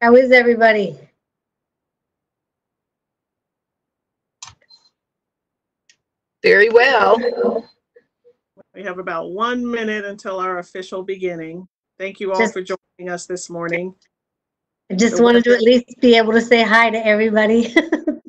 How is everybody? Very well. We have about one minute until our official beginning. Thank you all Just- for joining us this morning. I just So wanted to at least be able to say hi to everybody.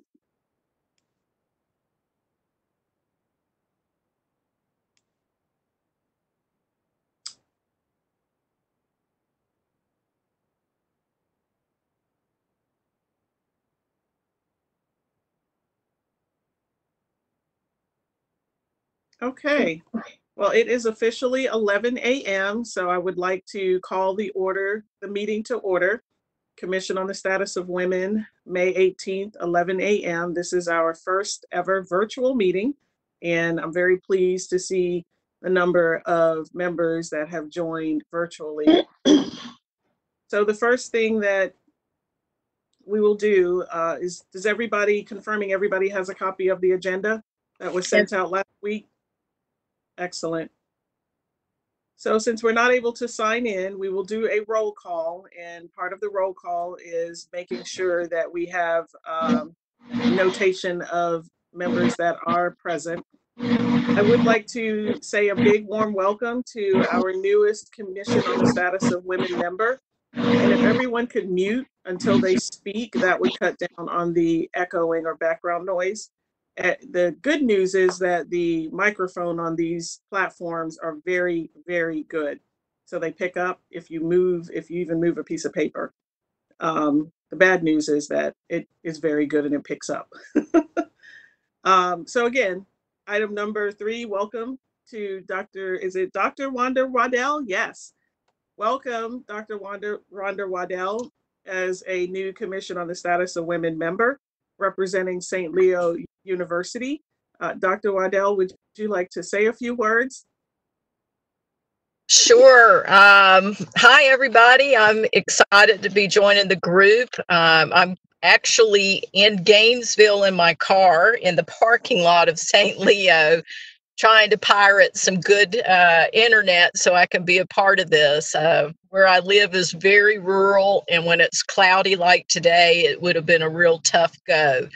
Okay, well, it is officially 11 a.m., so I would like to call the order, the meeting to order. Commission on the Status of Women, May 18th, 11 a.m. This is our first ever virtual meeting, and I'm very pleased to see the number of members that have joined virtually. So the first thing that we will do uh, is, does everybody, confirming everybody has a copy of the agenda that was sent out last week? Excellent. So since we're not able to sign in, we will do a roll call, and part of the roll call is making sure that we have um, notation of members that are present. I would like to say a big warm welcome to our newest Commission on the Status of Women member. And if everyone could mute until they speak, that would cut down on the echoing or background noise. The good news is that the microphone on these platforms are very, very good. So they pick up if you move, if you even move a piece of paper. Um, the bad news is that it is very good and it picks up. um, so again, item number three, welcome to Dr. Is it Dr. Wanda Waddell? Yes. Welcome, Dr. Wanda Rhonda Waddell, as a new Commission on the Status of Women member representing St. Leo University. Uh, Dr. Waddell, would you like to say a few words? Sure. Um, hi, everybody. I'm excited to be joining the group. Um, I'm actually in Gainesville in my car in the parking lot of St. Leo, trying to pirate some good uh, internet so I can be a part of this. Uh, where I live is very rural, and when it's cloudy like today, it would have been a real tough go.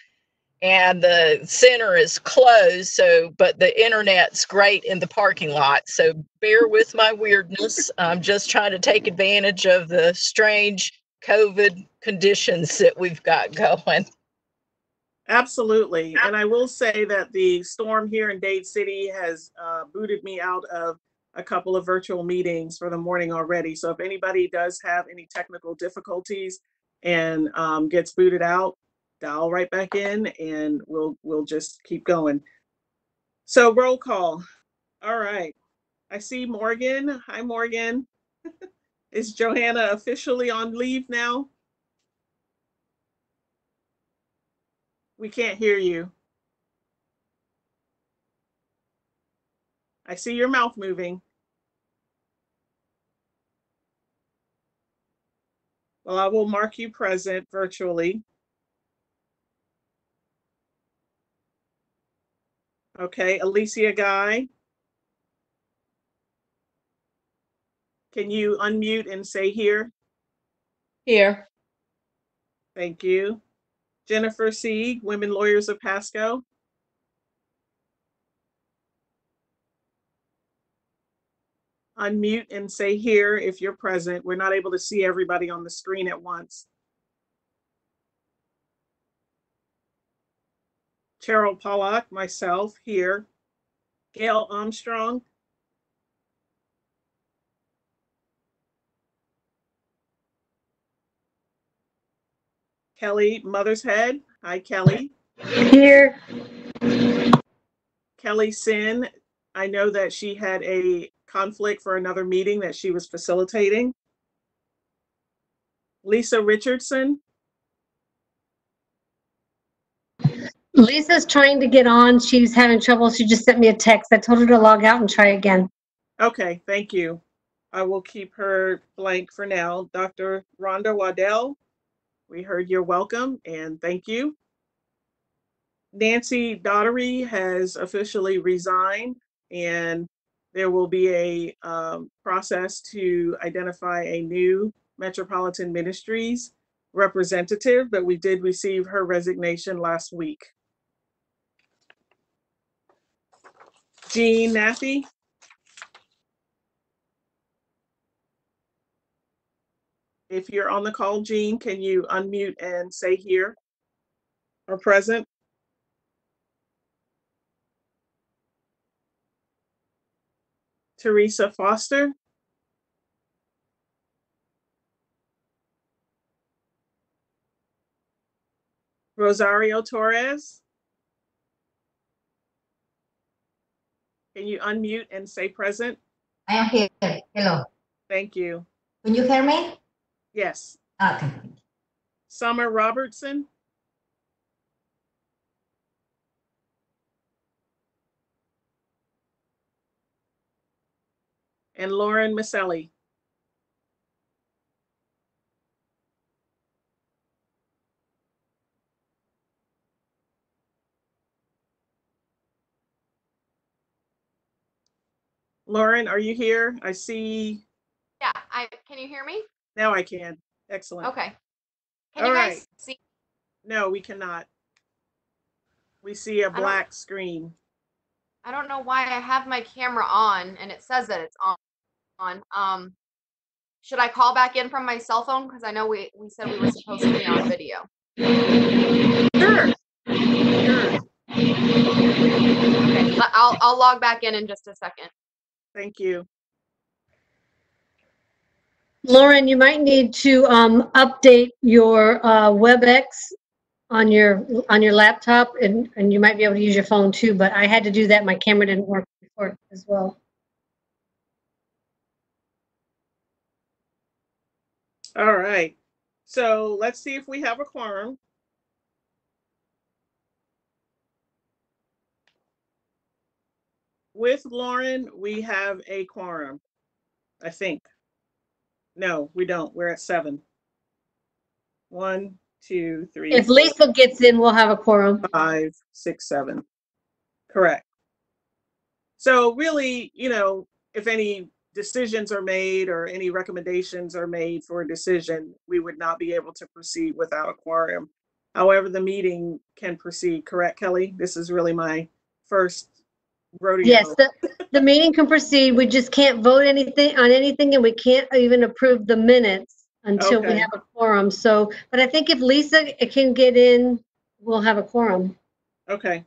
And the center is closed so but the internet's great in the parking lot so bear with my weirdness i'm just trying to take advantage of the strange covid conditions that we've got going Absolutely. And I will say that the storm here in Dade City has uh, booted me out of a couple of virtual meetings for the morning already. So if anybody does have any technical difficulties and um, gets booted out, dial right back in and we'll we'll just keep going. So roll call. All right. I see Morgan. Hi, Morgan. Is Johanna officially on leave now? We can't hear you. I see your mouth moving. Well, I will mark you present virtually. Okay, Alicia Guy. Can you unmute and say here? Here. Thank you. Jennifer Sieg, Women Lawyers of Pasco. Unmute and say here if you're present. We're not able to see everybody on the screen at once. Cheryl Pollack, myself here. Gail Armstrong. Kelly Mothershead. Hi, Kelly. Here, Kelly Sin, I know that she had a conflict for another meeting that she was facilitating. Lisa Richardson, Lisa's trying to get on. She's having trouble. She just sent me a text. I told her to log out and try again. okay, thank you. I will keep her blank for now. Dr. Rhonda Waddell, we heard you're welcome and thank you. Nancy Daughtery has officially resigned and there will be a um, process to identify a new Metropolitan Ministries representative, but we did receive her resignation last week. Jean Naffey? If you're on the call, Jean, can you unmute and say here or present? Teresa Foster? Rosario Torres? Can you unmute and say present? I am here. Hello. Thank you. Can you hear me? Yes. Okay. Summer Robertson? And Lauren Maselli? Lauren, are you here? I see, Yeah, I, can you hear me? now I can. Excellent. Okay. Can All you right. guys see? No, we cannot. We see a black screen. I don't know why I have my camera on and it says that it's on. On, um, should I call back in from my cell phone? Because I know we, we said we were supposed to be on video. Sure. Sure. Okay, I'll, I'll log back in in just a second. Thank you. Lauren, you might need to um, update your uh, WebEx on your, on your laptop and, and you might be able to use your phone too, but I had to do that. My camera didn't work before as well. All right. So let's see if we have a quorum. With Lauren, we have a quorum, I think. No, we don't. We're at seven. One, two, three. If Lisa gets in, we'll have a quorum. five, six, seven. Correct. So really, you know, if any decisions are made or any recommendations are made for a decision, we would not be able to proceed without a quorum. However, the meeting can proceed, correct, Kelly? This is really my first rodeo. Yes, the, the meeting can proceed. We just can't vote anything on anything and we can't even approve the minutes until we Okay. have a quorum. So, but I think if Lisa can get in, we'll have a quorum. Okay.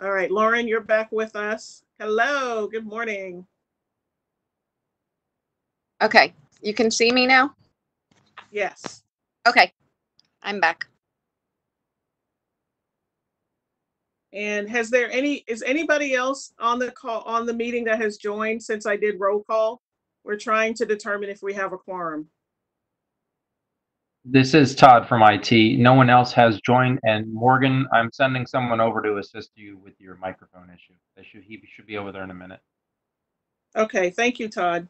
All right, Lauren, you're back with us. Hello, good morning. Okay, you can see me now? Yes. Okay, I'm back. And has there any, is anybody else on the call, on the meeting that has joined since I did roll call? We're trying to determine if we have a quorum. This is Todd from IT. No one else has joined, and Morgan, I'm sending someone over to assist you with your microphone issue. They should, he should be over there in a minute. Okay, thank you, Todd.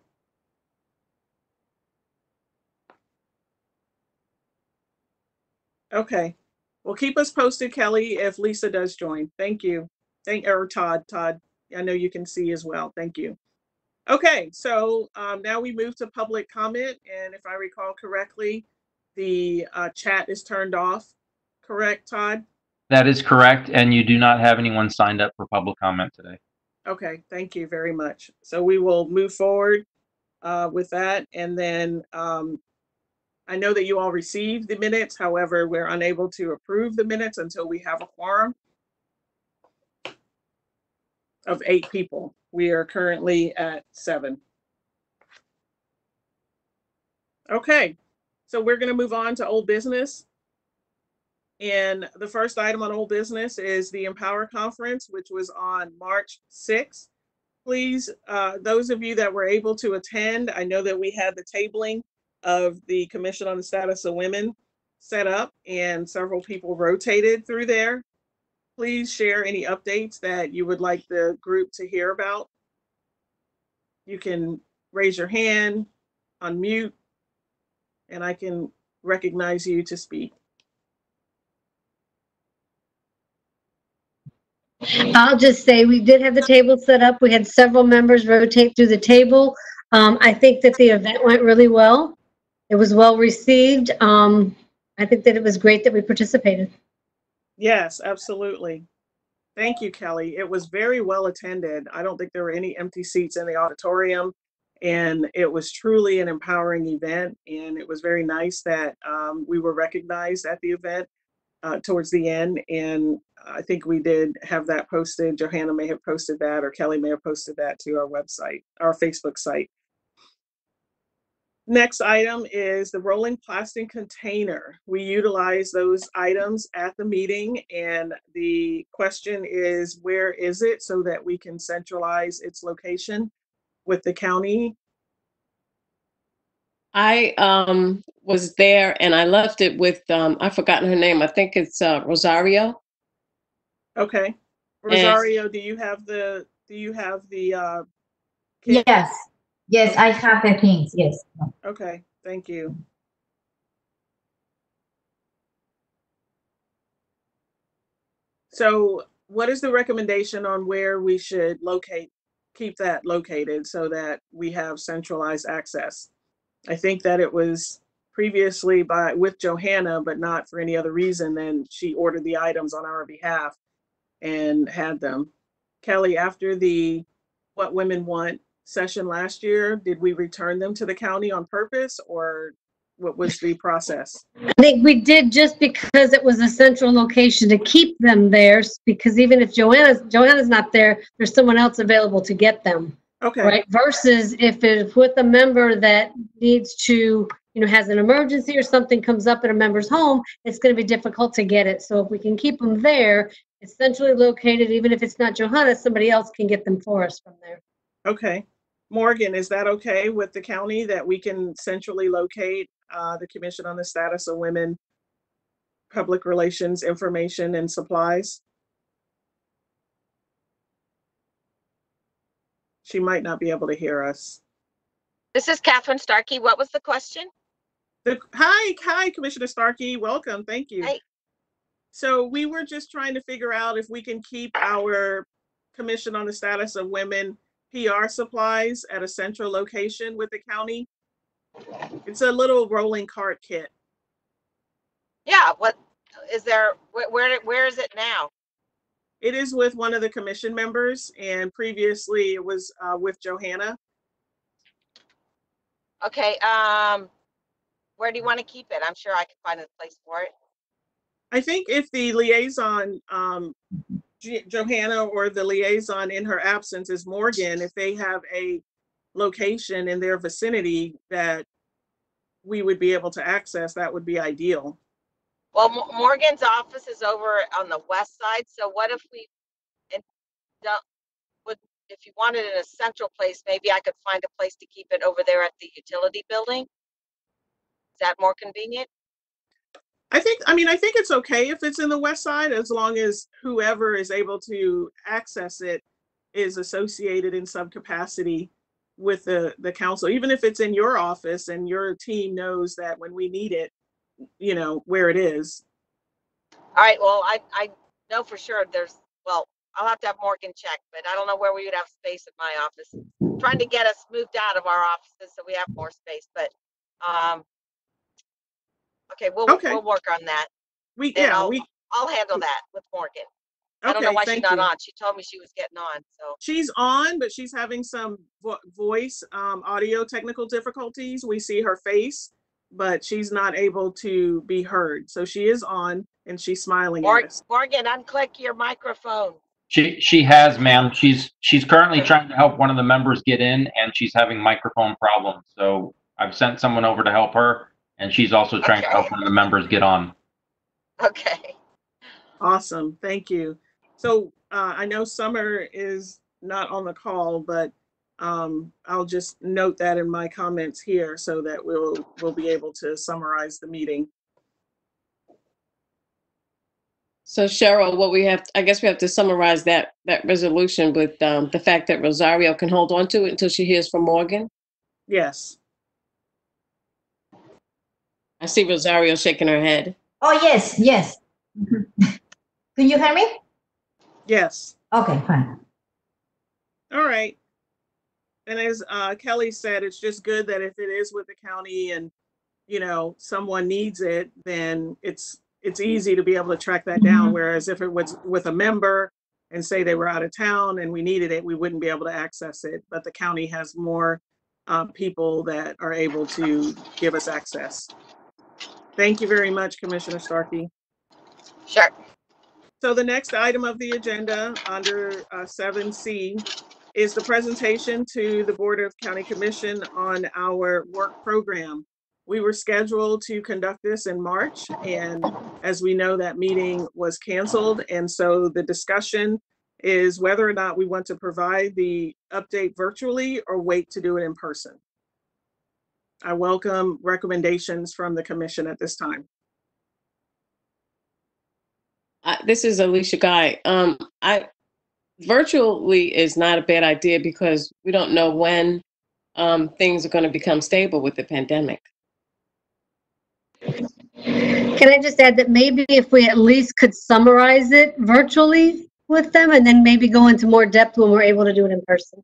Okay, well, keep us posted, Kelly, if Lisa does join. Thank you. Thank, or Todd, Todd, I know you can see as well. Thank you. Okay, so um, now we move to public comment, and if I recall correctly, the uh, chat is turned off. Correct, Todd? That is correct, and you do not have anyone signed up for public comment today. Okay, thank you very much. So we will move forward uh, with that. And then um, I know that you all received the minutes. However, we're unable to approve the minutes until we have a quorum of eight people. We are currently at seven. Okay, so we're going to move on to old business. And the first item on old business is the Empower Conference, which was on March 6th. Please, uh, those of you that were able to attend, I know that we had the tabling of the Commission on the Status of Women set up and several people rotated through there. Please share any updates that you would like the group to hear about. You can raise your hand, unmute, and I can recognize you to speak. I'll just say, we did have the table set up. We had several members rotate through the table. Um, I think that the event went really well. It was well received. Um, I think that it was great that we participated. Yes, absolutely. Thank you, Kelly. It was very well attended. I don't think there were any empty seats in the auditorium. And it was truly an empowering event. And it was very nice that um, we were recognized at the event uh, towards the end. And I think we did have that posted. Johanna may have posted that, or Kelly may have posted that to our website, our Facebook site. Next item is the rolling plastic container. We utilize those items at the meeting and the question is, where is it so that we can centralize its location with the county? I um was there and I left it with um I've forgotten her name. I think it's uh Rosario. Okay. Rosario, do you have the, do you have the, uh, kit? Yes, yes, I have the things, yes. Okay, thank you. So what is the recommendation on where we should locate, keep that located so that we have centralized access? I think that it was previously by, with Johanna, but not for any other reason than she ordered the items on our behalf and had them. Kelly, after the What Women Want session last year, did we return them to the county on purpose or what was the process? I think we did just because it was a central location to keep them there, because even if Johanna's, Johanna's not there, there's someone else available to get them, Okay, right? Versus if it's with a member that needs to, you know, has an emergency or something comes up at a member's home, it's gonna be difficult to get it. So if we can keep them there, it's centrally located, even if it's not Johanna, somebody else can get them for us from there. okay. Morgan, is that okay with the county that we can centrally locate uh, the Commission on the Status of Women Public Relations Information and Supplies? She might not be able to hear us. This is Kathryn Starkey. What was the question? The, hi, hi, Commissioner Starkey, welcome, thank you. Hi. So we were just trying to figure out if we can keep our Commission on the Status of Women PR supplies at a central location with the county. It's a little rolling cart kit. Yeah, what is there? Where where, where is it now? It is with one of the commission members and previously it was uh, with Johanna. Okay, um, where do you want to keep it? I'm sure I can find a place for it. I think if the liaison, um, Jo- Johanna or the liaison in her absence is Morgan, if they have a location in their vicinity that we would be able to access, that would be ideal. Well, Mo- Morgan's office is over on the west side, so what if we, and don't, would, if you wanted in a central place, maybe I could find a place to keep it over there at the utility building? Is that more convenient? I think, I mean, I think it's okay if it's in the west side, as long as whoever is able to access it is associated in some capacity with the, the council, even if it's in your office and your team knows that when we need it, you know, where it is. All right, well, I, I know for sure there's, well, I'll have to have Morgan check, but I don't know where we would have space at my office. Trying to get us moved out of our offices so we have more space, but, um, okay, we'll, Okay. we'll work on that. We, Then yeah, I'll, we, I'll handle that with Morgan. I don't know why she's not you. on. She told me she was getting on, so, She's on, but she's having some vo- voice, um, audio technical difficulties. We see her face, but she's not able to be heard. So she is on and she's smiling at Mor- us. Morgan, unclick your microphone. She, she has, ma'am. She's, she's currently trying to help one of the members get in and she's having microphone problems. So I've sent someone over to help her and she's also trying to Okay. help one of the members get on. Okay, Awesome, thank you. So uh, I know Summer is not on the call, but um, I'll just note that in my comments here so that we'll, we'll be able to summarize the meeting. So Cheryl, what we have, I guess we have to summarize that, that resolution with um, the fact that Rosario can hold on to it until she hears from Morgan. Yes, I see Rosario shaking her head. Oh, yes, yes. Can you hear me? yes, Okay, fine. all right. And as uh, Kelly said, it's just good that if it is with the county and, you know, someone needs it, then it's, it's easy to be able to track that down. Whereas if it was with a member and say they were out of town and we needed it, we wouldn't be able to access it. But the county has more uh, people that are able to give us access. Thank you very much, Commissioner Starkey. Sure. So the next item of the agenda under uh, seven C is the presentation to the Board of County Commission on our work program. We were scheduled to conduct this in March, and as we know, that meeting was canceled. And so the discussion is whether or not we want to provide the update virtually or wait to do it in person. I welcome recommendations from the commission at this time. Uh, this is Alicia Guy. Um, I virtually is not a bad idea because we don't know when um, things are going to become stable with the pandemic. Can I just add that maybe if we at least could summarize it virtually with them and then maybe go into more depth when we're able to do it in person?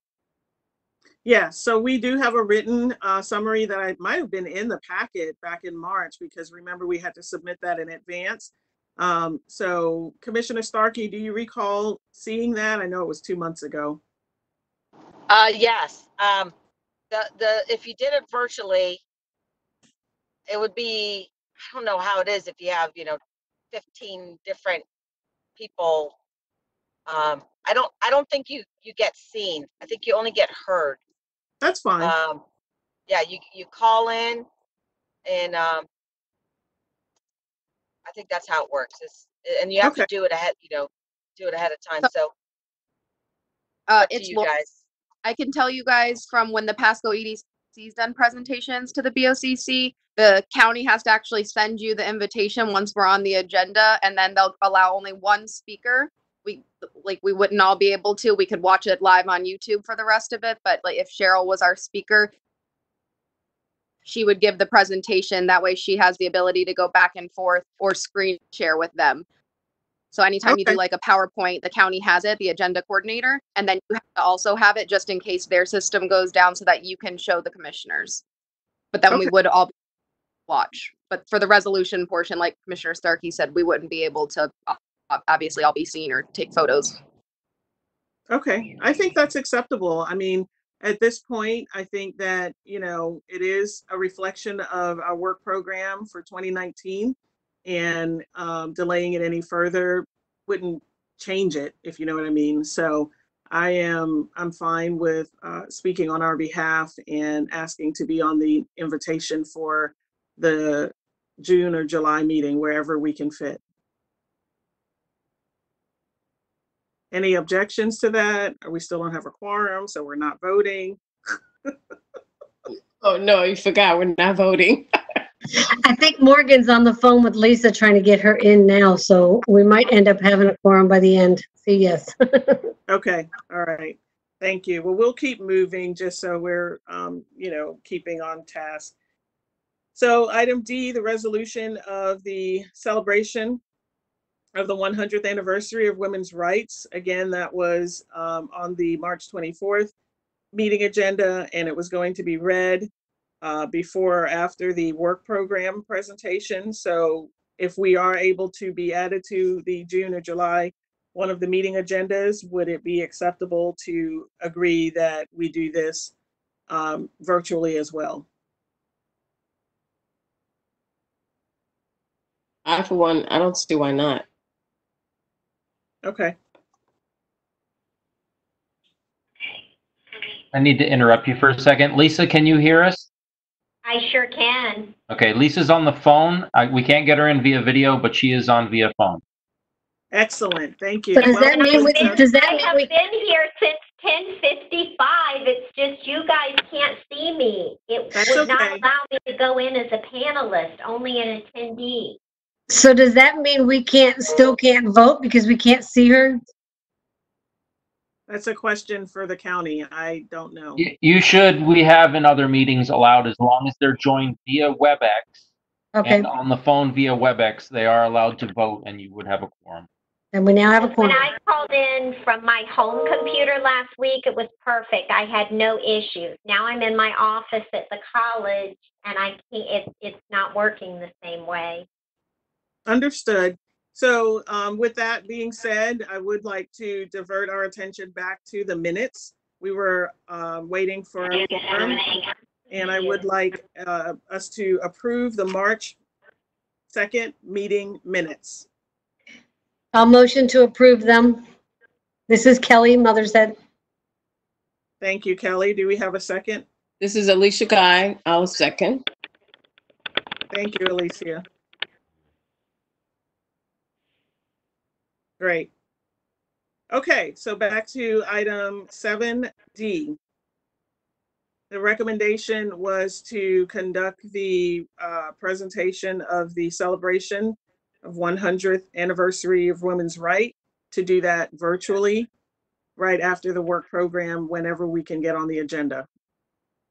Yeah, so we do have a written uh, summary that I might have been in the packet back in March because remember we had to submit that in advance. Um, so Commissioner Starkey, do you recall seeing that? I know it was two months ago. Uh, yes, um, the, the, if you did it virtually, it would be, I don't know how it is if you have, you know, fifteen different people. Um, I don't, I don't think you, you get seen. I think you only get heard. That's fine. Um, yeah, you, you call in and, um, I think that's how it works. It's, and you have to do it ahead, you know, do it ahead of time. So Uh, it's you Laura. guys. I can tell you guys from when the Pasco EDC's done presentations to the BOCC, the county has to actually send you the invitation once we're on the agenda, and then they'll allow only one speaker. We like we wouldn't all be able to. We could watch it live on YouTube for the rest of it, but like if Cheryl was our speaker, she would give the presentation. That way, she has the ability to go back and forth or screen share with them. So anytime you do like a PowerPoint, the county has it, the agenda coordinator, and then you have to also have it just in case their system goes down so that you can show the commissioners. But then we would all watch. But for the resolution portion, like Commissioner Starkey said, we wouldn't be able to obviously I'll be seen or take photos. Okay, I think that's acceptable. I mean, at this point, I think that, you know, it is a reflection of our work program for 2019. And um, delaying it any further wouldn't change it, if you know what I mean. So I am, I'm fine with uh, speaking on our behalf and asking to be on the invitation for the June or July meeting, wherever we can fit. Any objections to that? Or we still don't have a quorum, so we're not voting? Oh no, you forgot we're not voting. I think Morgan's on the phone with Lisa trying to get her in now, so we might end up having a quorum by the end. See, yes. Okay, all right. Thank you. Well, we'll keep moving just so we're, um, you know, keeping on task. So item D, the resolution of the celebration of the 100th anniversary of women's rights. Again, that was um, on the March 24th meeting agenda, and it was going to be read uh, before or after the work program presentation. So if we are able to be added to the June or July one of the meeting agendas, would it be acceptable to agree that we do this um, virtually as well? I, for one, I don't see why not. Okay, I need to interrupt you for a second. Lisa, can you hear us? I sure can. Okay, Lisa's on the phone. I, we can't get her in via video, but she is on via phone. excellent, thank you. So does that mean we- does that I mean have we- been here since ten fifty-five. It's just you guys can't see me. It That's would not allow me to go in as a panelist, only an attendee. So does that mean we can't, still can't vote because we can't see her? That's a question for the county. I don't know. You, you should, we have in other meetings allowed as long as they're joined via WebEx Okay, and on the phone via WebEx, they are allowed to vote and you would have a quorum. And we now have a quorum. When quorum. I called in from my home computer last week, it was perfect. I had no issues. Now I'm in my office at the college and I can't, it's, it's not working the same way. Understood. So um, with that being said, I would like to divert our attention back to the minutes. We were uh, waiting for, a quorum, and I would like uh, us to approve the March 2nd meeting minutes. I'll motion to approve them. This is Kelly Mothershead. Thank you, Kelly. Do we have a second? This is Alicia Guy. I'll second. Thank you, Alicia. Great. Okay, so back to item seven D. The recommendation was to conduct the uh, presentation of the celebration of 100th anniversary of women's right, to do that virtually right after the work program, whenever we can get on the agenda.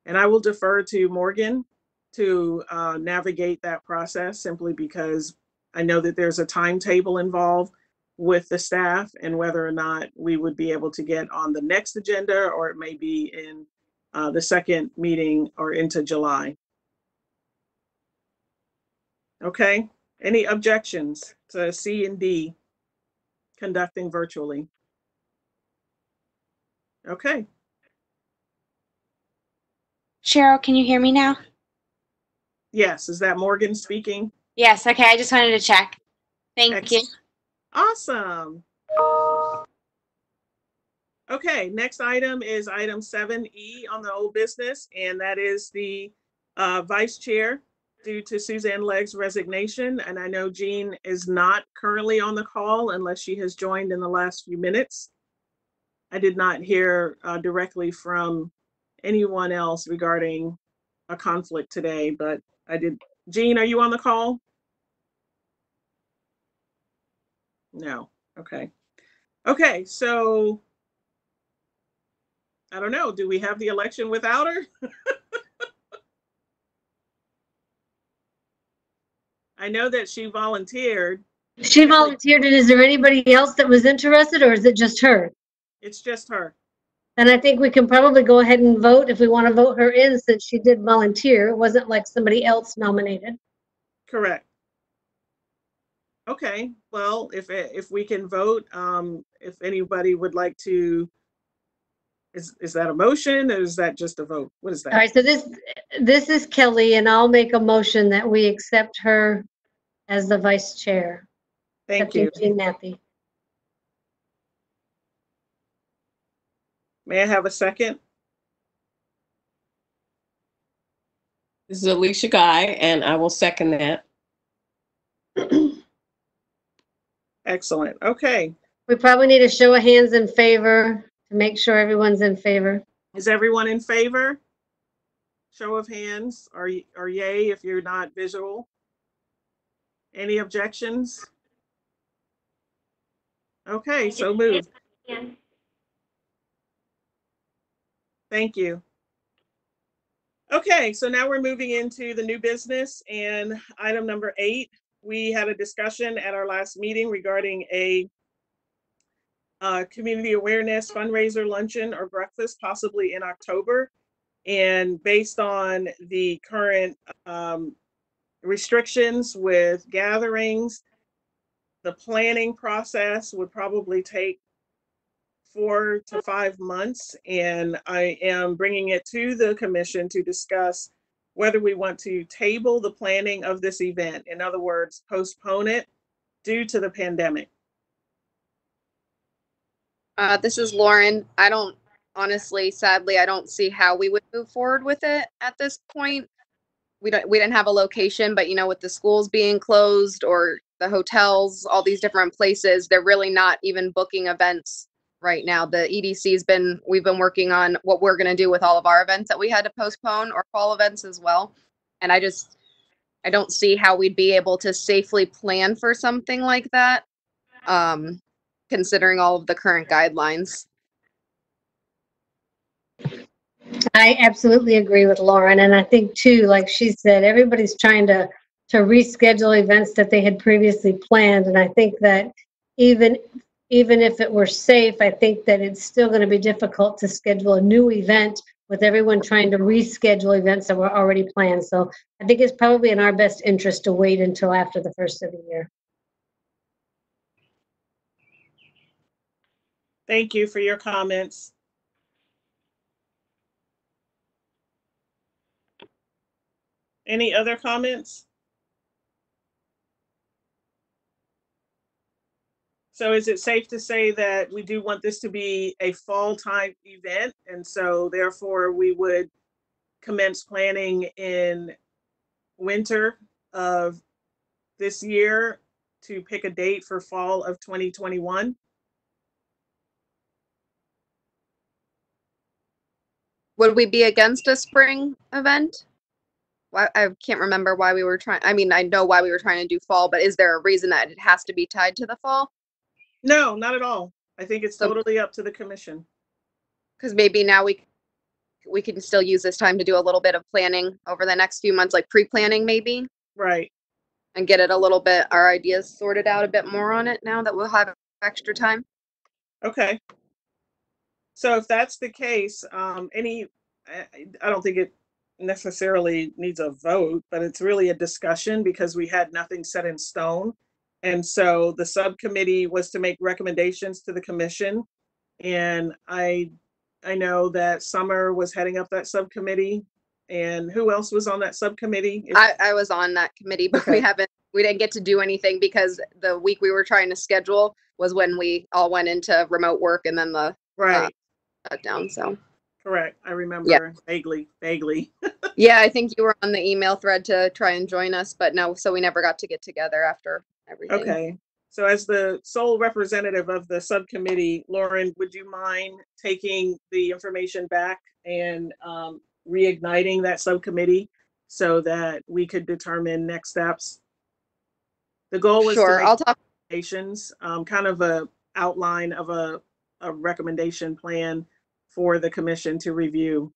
And I will defer to Morgan to uh, navigate that process simply because I know that there's a timetable involved with the staff and whether or not we would be able to get on the next agenda or it may be in uh, the second meeting or into July. Okay, any objections to C and D conducting virtually? Okay, Cheryl, can you hear me now? yes, is that Morgan speaking? Yes, okay, I just wanted to check. Thank you. Awesome. Okay, next item is item seven E on the old business, and that is the uh, vice chair due to Suzanne Legg's resignation. And I know Jean is not currently on the call unless she has joined in the last few minutes. I did not hear uh, directly from anyone else regarding a conflict today, but I did. Jean, are you on the call? No, okay. Okay, so I don't know, do we have the election without her? I know that she volunteered. She volunteered, and is there anybody else that was interested, or is it just her? It's just her. And I think we can probably go ahead and vote if we want to vote her in since she did volunteer. It wasn't like somebody else nominated. Correct. Okay, well, if, if we can vote, um, if anybody would like to, is, is that a motion or is that just a vote? What is that? All right, so this, this is Kelly, and I'll make a motion that we accept her as the vice chair. Thank you. accepting Jean Nappy. May I have a second? This is Alicia Guy, and I will second that. Excellent, okay. We probably need a show of hands in favor to make sure everyone's in favor. Is everyone in favor? Show of hands or, y- or yay if you're not visual? Any objections? Okay, so moved. Thank you. Okay, so now we're moving into the new business and item number eight. We had a discussion at our last meeting regarding a uh, community awareness fundraiser luncheon or breakfast possibly in October. And based on the current um, restrictions with gatherings, the planning process would probably take four to five months. And I am bringing it to the commission to discuss whether we want to table the planning of this event. In other words, postpone it due to the pandemic. Uh, this is Lauren. I don't honestly, sadly, I don't see how we would move forward with it at this point. We don't, we didn't have a location, but you know, with the schools being closed or the hotels, all these different places, they're really not even booking events right now. The EDC's been, we've been working on what we're gonna do with all of our events that we had to postpone or fall events as well. And I just, I don't see how we'd be able to safely plan for something like that. Um, considering all of the current guidelines. I absolutely agree with Lauren, and I think too, like she said, everybody's trying to, to reschedule events that they had previously planned, and I think that even, even if it were safe, I think that it's still going to be difficult to schedule a new event with everyone trying to reschedule events that were already planned. So I think it's probably in our best interest to wait until after the first of the year. Thank you for your comments. Any other comments? So is it safe to say that we do want this to be a fall time event? And so therefore we would commence planning in winter of this year to pick a date for fall of 2021? Would we be against a spring event? Why, I can't remember why we were trying, I mean, I know why we were trying to do fall, but is there a reason that it has to be tied to the fall? No, not at all. I think it's So- totally up to the commission. Because maybe now we, we can still use this time to do a little bit of planning over the next few months, like pre-planning maybe, Right. and get it a little bit, our ideas sorted out a bit more on it now that we'll have extra time. Okay. So if that's the case, um, any, I, I- I don't think it necessarily needs a vote, but it's really a discussion because we had nothing set in stone. And so the subcommittee was to make recommendations to the commission. And I, I know that Summer was heading up that subcommittee. And who else was on that subcommittee? If- I, I was on that committee, but we haven't, we didn't get to do anything because the week we were trying to schedule was when we all went into remote work and then the uh, Right, shutdown, so. correct. I remember vaguely, vaguely. Yeah, I think you were on the email thread to try and join us, but no, so we never got to get together after everything. Okay, so as the sole representative of the subcommittee, Lauren, would you mind taking the information back and um, reigniting that subcommittee so that we could determine next steps? The goal was to Sure, make I'll talk, recommendations, um, kind of a outline of a, a recommendation plan for the commission to review.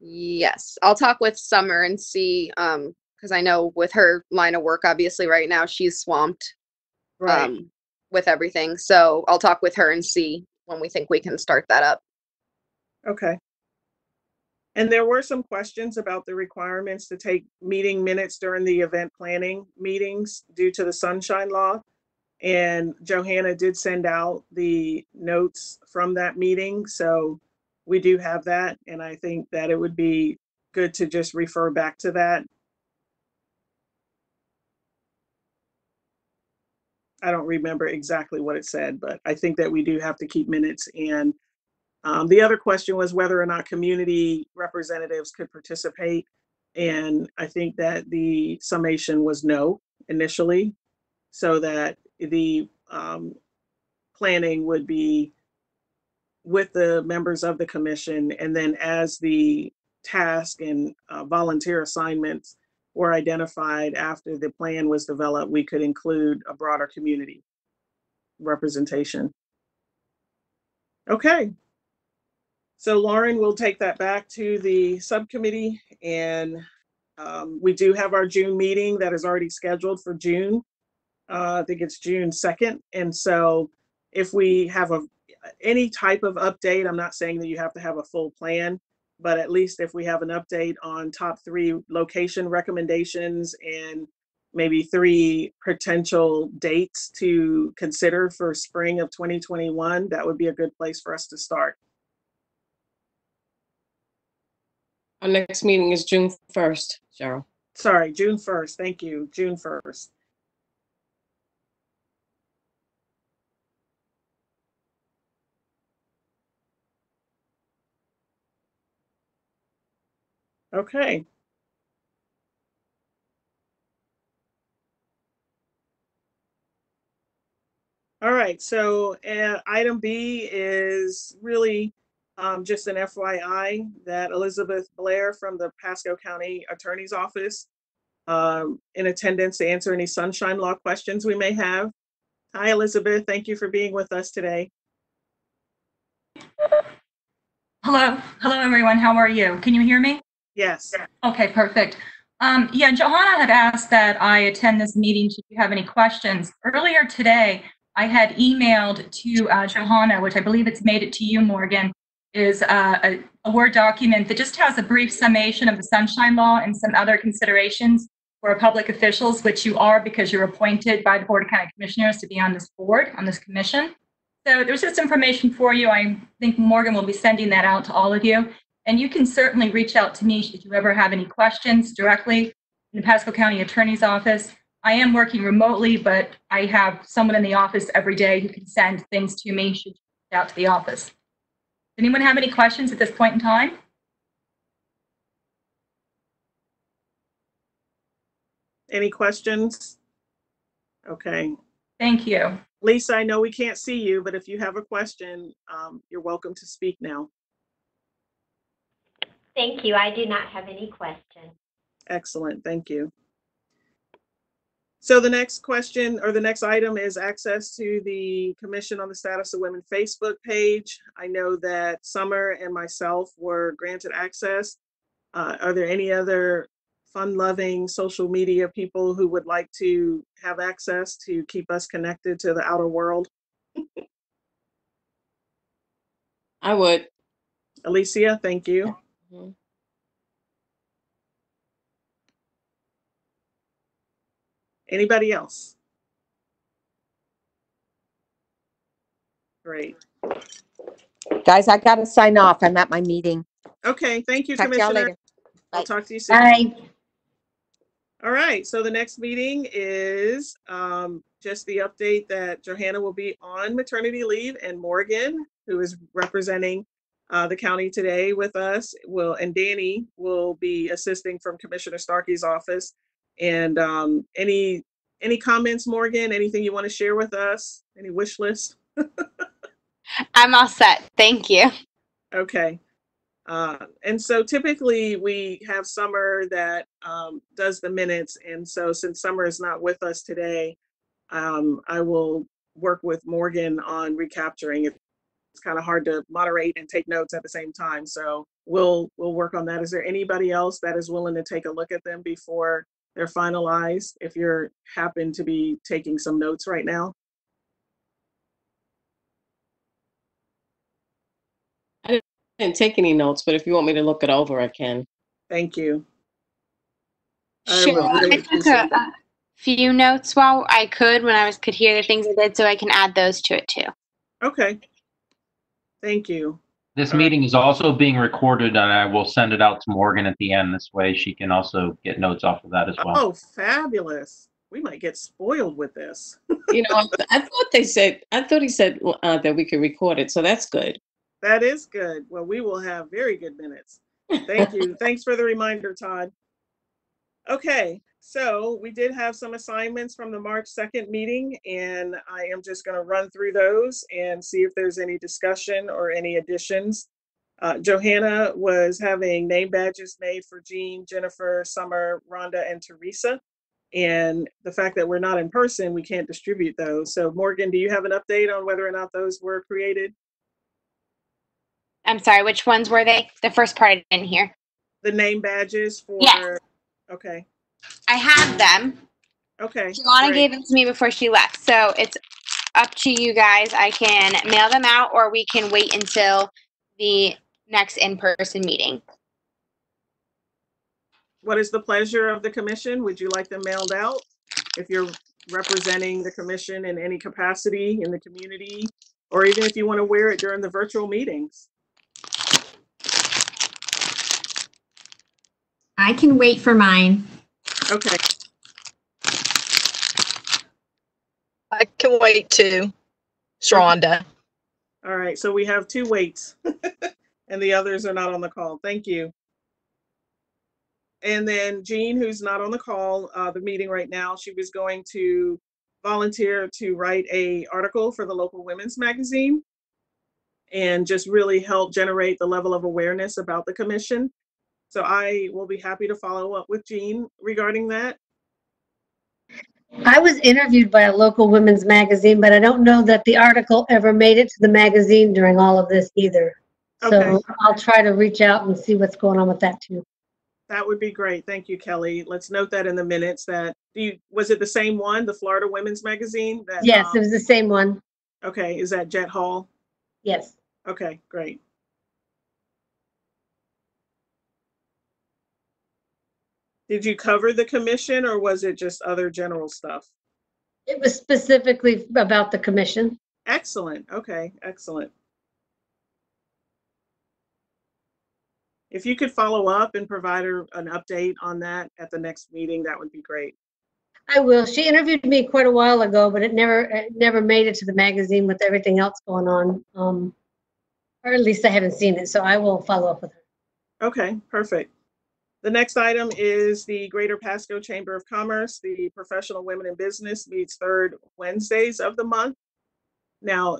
yes, I'll talk with Summer and see, um, because I know with her line of work, obviously right now she's swamped Right, um, with everything. So I'll talk with her and see when we think we can start that up. okay. And there were some questions about the requirements to take meeting minutes during the event planning meetings due to the sunshine law. And Johanna did send out the notes from that meeting, so we do have that, and I think that it would be good to just refer back to that. I don't remember exactly what it said, but I think that we do have to keep minutes and um, the other question was whether or not community representatives could participate. And I think that the summation was no initially, so that the um, planning would be with the members of the commission. And then as the task and uh, volunteer assignments were identified after the plan was developed, we could include a broader community representation. Okay. So Lauren will take that back to the subcommittee and um, we do have our June meeting that is already scheduled for June. Uh, I think it's June 2nd. And so if we have a, any type of update, I'm not saying that you have to have a full plan, but at least if we have an update on top three location recommendations and maybe three potential dates to consider for spring of 2021, that would be a good place for us to start. Our next meeting is June first, Cheryl. Sorry, June 1st. Thank you, June 1st. Okay. All right, so uh, item B is really um, just an FYI that Elizabeth Blair from the Pasco County Attorney's Office um, in attendance to answer any sunshine law questions we may have. Hi, Elizabeth. Thank you for being with us today. Hello, hello everyone. How are you? Can you hear me? Yes, Okay, perfect. Um, yeah, Johanna had asked that I attend this meeting should you have any questions. Earlier today, I had emailed to uh, Johanna, which I believe it's made it to you, Morgan, is uh, a, a Word document that just has a brief summation of the Sunshine Law and some other considerations for public officials, which you are because you're appointed by the Board of County Commissioners to be on this board, on this commission. So there's just information for you. I think Morgan will be sending that out to all of you. And you can certainly reach out to me if you ever have any questions directly in the Pasco County Attorney's Office. I am working remotely, but I have someone in the office every day who can send things to me should you reach out to the office. Does anyone have any questions at this point in time? Any questions? Okay. Thank you. Lisa, I know we can't see you, but if you have a question, um, you're welcome to speak now. Thank you. I do not have any questions. Excellent, thank you. So the next question or the next item is access to the Commission on the Status of Women Facebook page. I know that Summer and myself were granted access. Uh, Are there any other fun-loving social media people who would like to have access to keep us connected to the outer world? I would. Alicia, thank you. Mhm. Anybody else? Great. Guys, I gotta sign off. I'm at my meeting. Okay, thank you, Talk to y'all Commissioner. later. I'll Bye. talk to you soon. Bye. All right, so the next meeting is um, just the update that Johanna will be on maternity leave and Morgan, who is representing uh, the county today with us, will, and Danny will be assisting from Commissioner Starkey's office. And um, any, any comments, Morgan? Anything you want to share with us? Any wish list? I'm all set. Thank you. Okay. Uh, and so typically we have Summer that um, does the minutes. And so since Summer is not with us today, um, I will work with Morgan on recapturing it. It's kind of hard to moderate and take notes at the same time. So we'll we'll work on that. Is there anybody else that is willing to take a look at them before they're finalized? If you're happen to be taking some notes right now. I didn't take any notes, but if you want me to look it over, I can. Thank you. Sure. will I really took a, a few notes while I could when I was could hear the things I did, so I can add those to it too. Okay. Thank you. This meeting is also being recorded and I will send it out to Morgan at the end. This way she can also get notes off of that as well. Oh, fabulous. We might get spoiled with this. You know, I, th- I thought they said, I thought he said uh, that we could record it, so that's good. That is good. Well, we will have very good minutes. Thank you. Thanks for the reminder, Todd. Okay, so we did have some assignments from the March 2nd meeting, and I am just going to run through those and see if there's any discussion or any additions. Uh, Johanna was having name badges made for Jean, Jennifer, Summer, Rhonda, and Teresa. And the fact that we're not in person, we can't distribute those. So Morgan, do you have an update on whether or not those were created? I'm sorry, which ones were they? The first part I didn't hear. The name badges for? Yes. Okay, I have them. okay. Johanna great. gave them to me before she left, so it's up to you guys. I can mail them out, or we can wait until the next in-person meeting. What is the pleasure of the commission? Would you like them mailed out? If you're representing the commission in any capacity in the community, or even if you want to wear it during the virtual meetings? I can wait for mine. Okay, I can wait too. Sharonda. all right, so we have two waits. And the others are not on the call. Thank you. And then Jean, who's not on the call, uh, the meeting right now, she was going to volunteer to write a article for the local women's magazine and just really help generate the level of awareness about the commission. So I will be happy to follow up with Jean regarding that. I was interviewed by a local women's magazine, but I don't know that the article ever made it to the magazine during all of this either. So Okay. I'll try to reach out and see what's going on with that too. That would be great. Thank you, Kelly. Let's note that in the minutes that, do you, was it the same one, the Florida Women's Magazine? that, Yes, um, it was the same one. Okay, is that Jet Hall? Yes. Okay, great. Did you cover the commission or was it just other general stuff? It was specifically about the commission. Excellent. Okay, excellent. If you could follow up and provide her an update on that at the next meeting, that would be great. I will. She interviewed me quite a while ago, but it never, it never made it to the magazine with everything else going on. Um, or at least I haven't seen it, so I will follow up with her. Okay, perfect. The next item is the Greater Pasco Chamber of Commerce. The Professional Women in Business meets third Wednesdays of the month. Now,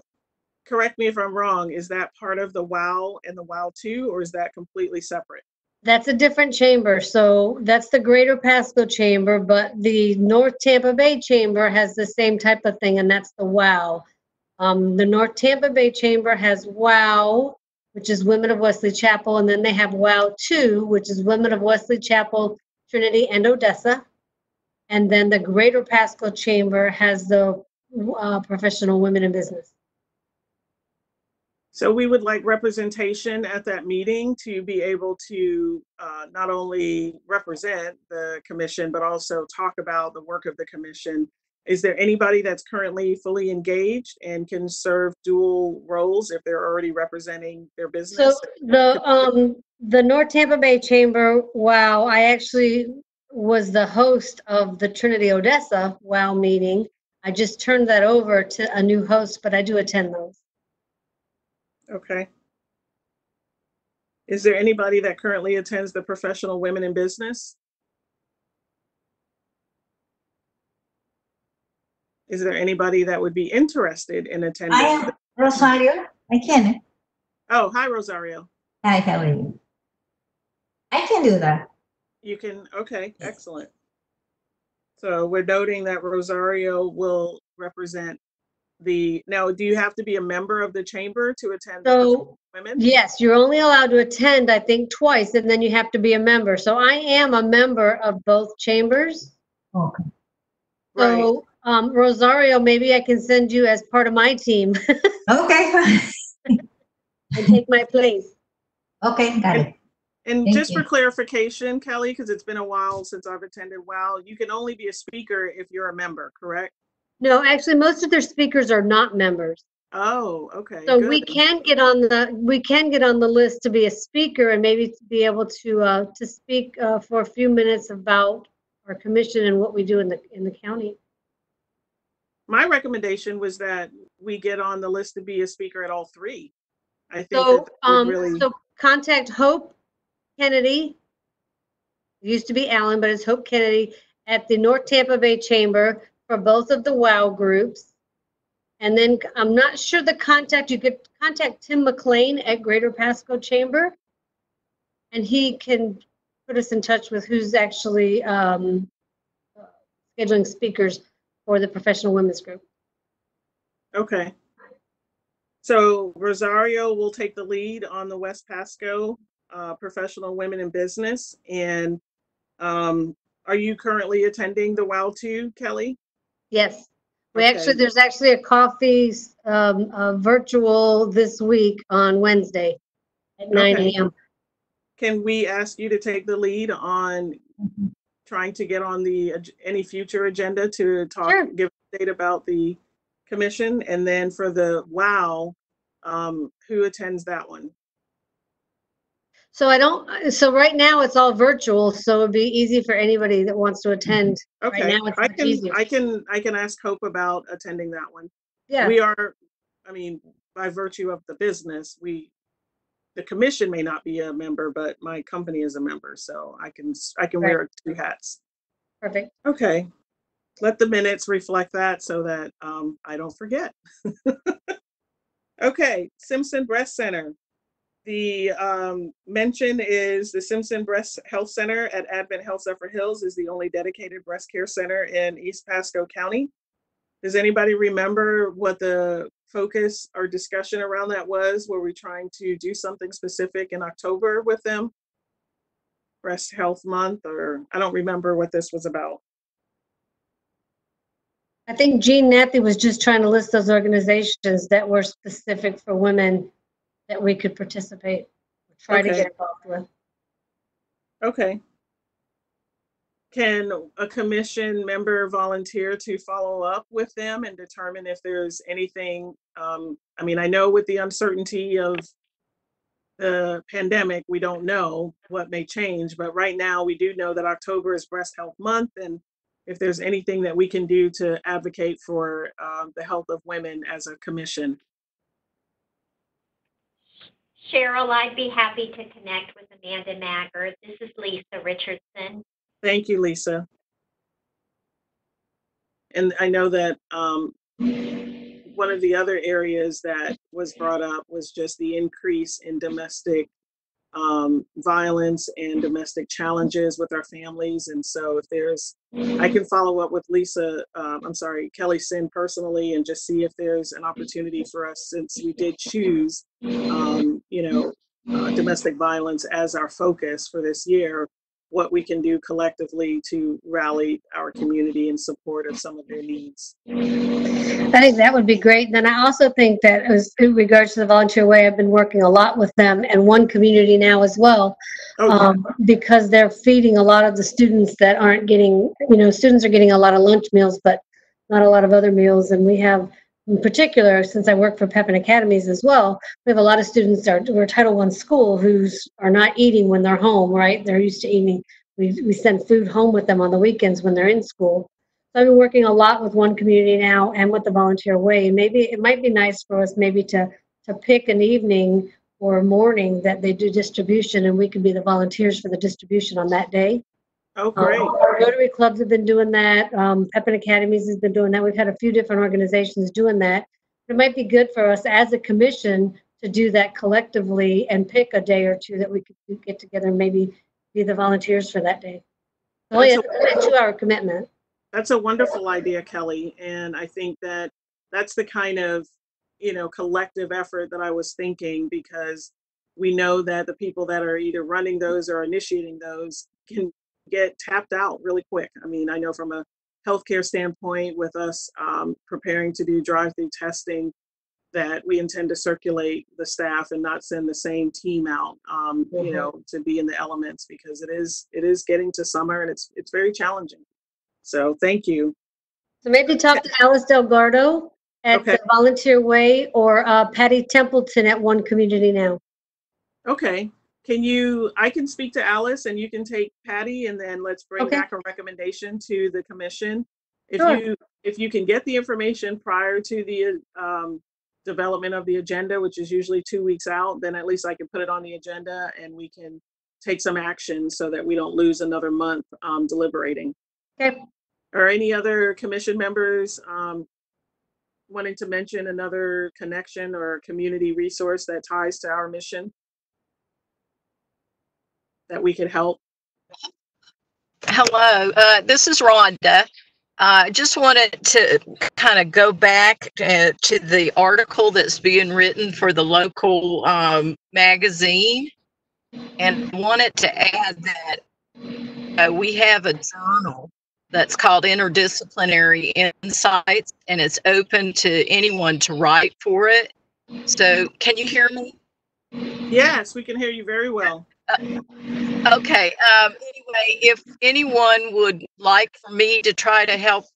correct me if I'm wrong, is that part of the WOW and the WOW two, or is that completely separate? That's a different chamber, so that's the Greater Pasco Chamber, but the North Tampa Bay Chamber has the same type of thing, and that's the WOW. Um, the North Tampa Bay Chamber has WOW, which is Women of Wesley Chapel, and then they have WOW two, which is Women of Wesley Chapel, Trinity, and Odessa. And then the Greater Pasco Chamber has the uh, Professional Women in Business. So we would like representation at that meeting to be able to uh, not only represent the commission, but also talk about the work of the commission. Is there anybody that's currently fully engaged and can serve dual roles if they're already representing their business? So the, um, the North Tampa Bay Chamber, wow, I actually was the host of the Trinity Odessa WOW meeting. I just turned that over to a new host, but I do attend those. Okay. Is there anybody that currently attends the Professional Women in Business? Is there anybody that would be interested in attending? I am Rosario. I can. Oh, hi, Rosario. Hi, how are you? I can do that. You can, okay, excellent. So we're noting that Rosario will represent the, now, do you have to be a member of the chamber to attend? So, Women? yes, you're only allowed to attend, I think, twice, and then you have to be a member. So I am a member of both chambers. Okay. So, um, Rosario, maybe I can send you as part of my team Okay. and take my place. Okay, got it. And Thank just for you. clarification, Kelly, because it's been a while since I've attended WOW, you can only be a speaker if you're a member, correct? No, actually, most of their speakers are not members. Oh, okay. So we good. can get on the, we can get on the list to be a speaker and maybe to be able to, uh, to speak, uh, for a few minutes about our commission and what we do in the, in the county. My recommendation was that we get on the list to be a speaker at all three. I think So, that would um, really, so contact Hope Kennedy. It used to be Allen, but it's Hope Kennedy at the North Tampa Bay Chamber for both of the WOW groups. And then I'm not sure the contact, you could contact Tim McLean at Greater Pasco Chamber. And he can put us in touch with who's actually, um, scheduling speakers for the professional women's group. okay. So Rosario will take the lead on the West Pasco uh, Professional Women in Business. And um, are you currently attending the WOW too, Kelly? Yes. We Okay. actually, there's actually a coffee, um, uh, virtual this week on Wednesday at nine Okay. AM. Can we ask you to take the lead on trying to get on the, ag- any future agenda to talk, Sure. give update about the commission? And then for the WOW, um, who attends that one? So I don't, so right now it's all virtual, so it'd be easy for anybody that wants to attend. Right Okay, now it's I much can, easier. I can, I can ask Hope about attending that one. Yeah, We are, I mean, by virtue of the business, we, the commission may not be a member, but my company is a member, so I can, I can wear two hats. perfect. Okay. Let the minutes reflect that so that um, I don't forget. Okay, Simpson Breast Center. The um, mention is the Simpson Breast Health Center at AdventHealth Zephyrhills is the only dedicated breast care center in East Pasco County. Does anybody remember what the focus our discussion around that was? Were we trying to do something specific in October with them? Breast Health Month, or I don't remember what this was about. I think Jean Nathy was just trying to list those organizations that were specific for women that we could participate, or try to get involved with. Okay. Can a commission member volunteer to follow up with them and determine if there's anything? Um, I mean, I know with the uncertainty of the pandemic, we don't know what may change, but right now we do know that October is Breast Health Month. And if there's anything that we can do to advocate for um, the health of women as a commission. Cheryl, I'd be happy to connect with Amanda Maggard. This is Lisa Richardson. Thank you, Lisa. And I know that um, one of the other areas that was brought up was just the increase in domestic um, violence and domestic challenges with our families. And so if there's, I can follow up with Lisa, um, I'm sorry, Kelly Sin personally and just see if there's an opportunity for us since we did choose, um, you know, uh, domestic violence as our focus for this year, what we can do collectively to rally our community in support of some of their needs. I think that would be great. Then I also think that as in regards to the volunteer way, I've been working a lot with them and one community now as well. Oh, yeah. Um, because they're feeding a lot of the students that aren't getting, you know, students are getting a lot of lunch meals, but not a lot of other meals. And we have, in particular, since I work for Pepin Academies as well, we have a lot of students that are, we're Title I school who's are not eating when they're home, right? They're used to eating. We, we send food home with them on the weekends when they're in school. So I've been working a lot with one community now and with the volunteer way. Maybe it might be nice for us maybe to to pick an evening or morning that they do distribution and we could be the volunteers for the distribution on that day. Oh, Um, great. our Rotary clubs have been doing that. Um, Pepin Academies has been doing that. We've had a few different organizations doing that. It might be good for us as a commission to do that collectively and pick a day or two that we could get together and maybe be the volunteers for that day. Only a, a two-hour commitment. That's a wonderful idea, Kelly. And I think that that's the kind of, you know, collective effort that I was thinking because we know that the people that are either running those or initiating those can get tapped out really quick. I mean, I know from a healthcare standpoint with us um, preparing to do drive-through testing that we intend to circulate the staff and not send the same team out, um, you Mhm. know, to be in the elements because it is, it is getting to summer and it's, it's very challenging. So thank you. So maybe talk to Alice Delgado at Okay. Volunteer Way or uh, Patty Templeton at One Community Now. Okay, can you, I can speak to Alice and you can take Patty and then let's bring Okay. back a recommendation to the commission. If Sure. you, if you can get the information prior to the um, development of the agenda, which is usually two weeks out, then at least I can put it on the agenda and we can take some action so that we don't lose another month um, deliberating. Okay. Are any other commission members um, wanting to mention another connection or community resource that ties to our mission? That we could help? Hello, uh, this is Rhonda. I just wanted to kind of go back uh, to the article that's being written for the local um, magazine and wanted to add that uh, we have a journal that's called Interdisciplinary Insights and it's open to anyone to write for it. So, can you hear me? Yes, we can hear you very well. Okay. Um, anyway, if anyone would like for me to try to help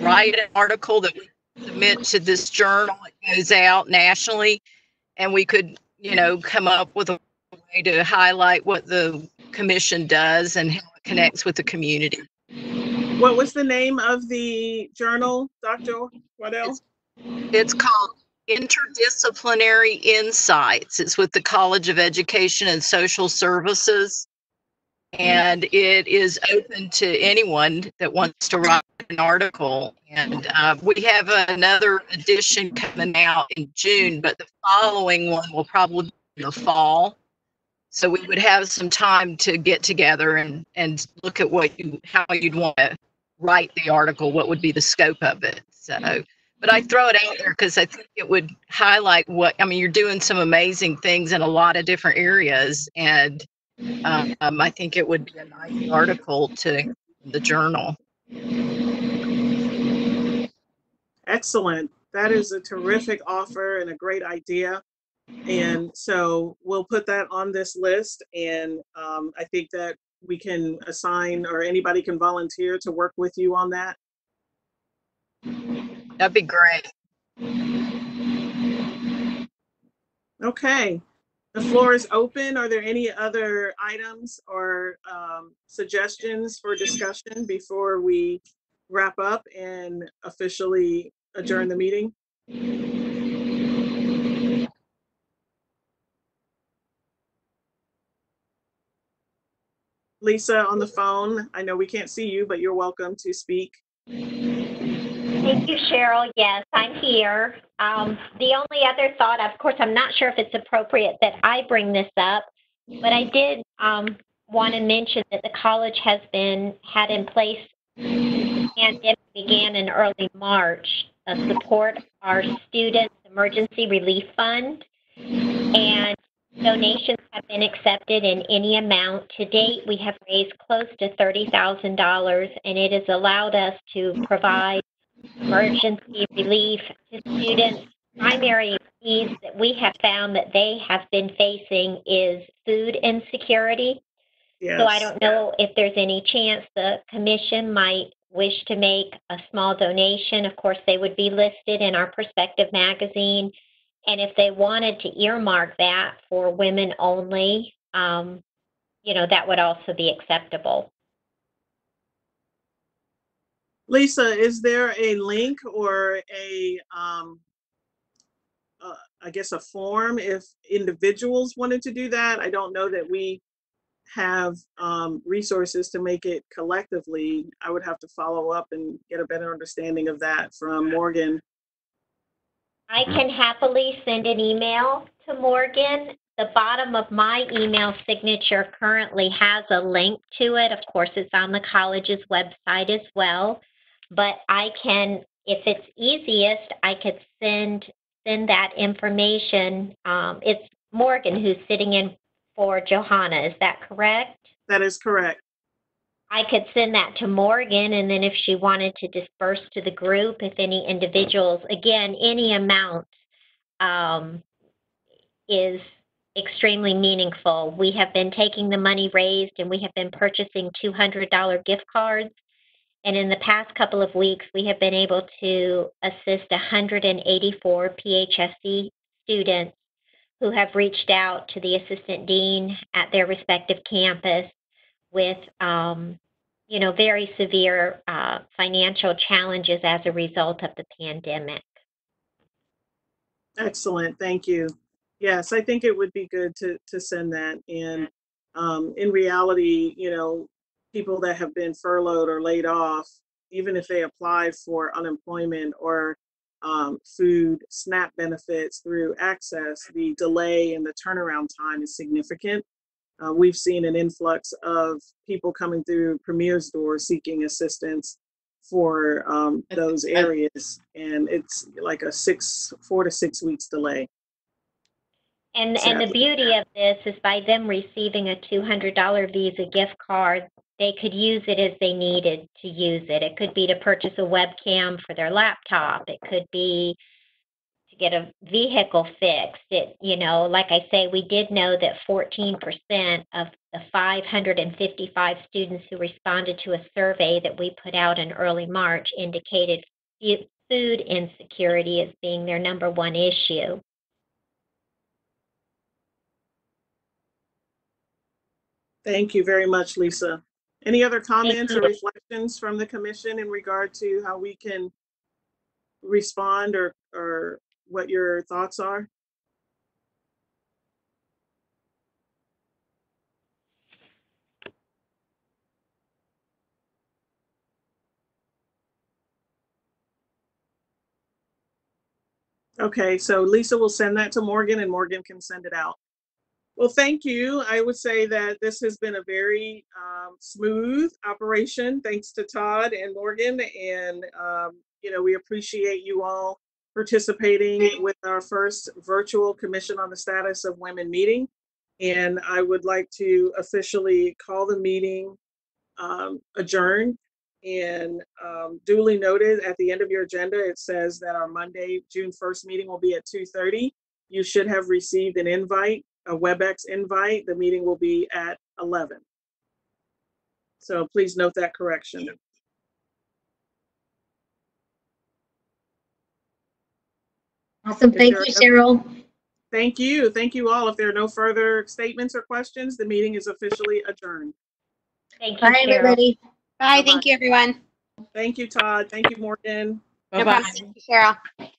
write an article that we submit to this journal, it goes out nationally, and we could, you know, come up with a way to highlight what the commission does and how it connects with the community. What was the name of the journal, Dr. Waddell? It's called Interdisciplinary Insights. It's with the College of Education and Social Services. And it is open to anyone that wants to write an article. And uh, we have another edition coming out in June, but the following one will probably be in the fall. So we would have some time to get together and, and look at what you, how you'd want to write the article, what would be the scope of it. So, but I throw it out there because I think it would highlight what I mean. You're doing some amazing things in a lot of different areas, and um, I think it would be a nice article to the journal. Excellent. That is a terrific offer and a great idea. And so we'll put that on this list. And um, I think that we can assign or anybody can volunteer to work with you on that. That'd be great. Okay. The floor is open. Are there any other items or um, suggestions for discussion before we wrap up and officially adjourn the meeting? Lisa on the phone, I know we can't see you, but you're welcome to speak. Thank you, Cheryl. Yes, I'm here. Um, the only other thought, of course, I'm not sure if it's appropriate that I bring this up, but I did um, want to mention that the college has been had in place. Pandemic began in early March. Uh, support our students' emergency relief fund, and donations have been accepted in any amount. To date, we have raised close to $30,000, and it has allowed us to provide emergency relief to students. Primary needs that we have found that they have been facing is food insecurity. Yes. So I don't know if there's any chance the commission might wish to make a small donation. Of course, they would be listed in our Perspective magazine. And if they wanted to earmark that for women only, um, you know, that would also be acceptable. Lisa, is there a link or a, um, uh, I guess, a form if individuals wanted to do that? I don't know that we have um, resources to make it collectively. I would have to follow up and get a better understanding of that from Morgan. I can happily send an email to Morgan. The bottom of my email signature currently has a link to it. Of course, it's on the college's website as well. But I can, if it's easiest, I could send send that information. Um, it's Morgan who's sitting in for Johanna. Is that correct? That is correct. I could send that to Morgan, and then if she wanted to disperse to the group, if any individuals, again, any amount um, is extremely meaningful. We have been taking the money raised and we have been purchasing $200 gift cards. And in the past couple of weeks, we have been able to assist 184 PHSC students who have reached out to the assistant dean at their respective campus with, um, you know, very severe uh, financial challenges as a result of the pandemic. Excellent, thank you. Yes, I think it would be good to, to send that. And um, in reality, you know, people that have been furloughed or laid off, even if they apply for unemployment or um, food SNAP benefits through access, the delay and the turnaround time is significant. Uh, we've seen an influx of people coming through Premier's door seeking assistance for um, those areas, and it's like a six, four to six weeks delay. And, and the beauty of this is by them receiving a $200 Visa gift card, they could use it as they needed to use it. It could be to purchase a webcam for their laptop. It could be to get a vehicle fixed. It, you know, like I say, we did know that 14% of the 555 students who responded to a survey that we put out in early March indicated food insecurity as being their number one issue. Thank you very much, Lisa. Any other comments or reflections from the commission in regard to how we can respond or, or what your thoughts are? Okay, so Lisa will send that to Morgan and Morgan can send it out. Well, thank you. I would say that this has been a very um, smooth operation, thanks to Todd and Morgan. And, um, you know, we appreciate you all participating with our first virtual Commission on the Status of Women meeting. And I would like to officially call the meeting um, adjourned. And um, duly noted, at the end of your agenda, it says that our Monday, June 1st meeting will be at 2:30. You should have received an invite, a WebEx invite. The meeting will be at 11. So please note that correction. Awesome. Thank you, Cheryl. Thank you. Thank you all. If there are no further statements or questions, the meeting is officially adjourned. Thank you, Bye, Cheryl. everybody. Bye. Thank you, everyone. Thank you, Todd. Thank you, Morgan. No Bye-bye. problem. Thank you, Cheryl.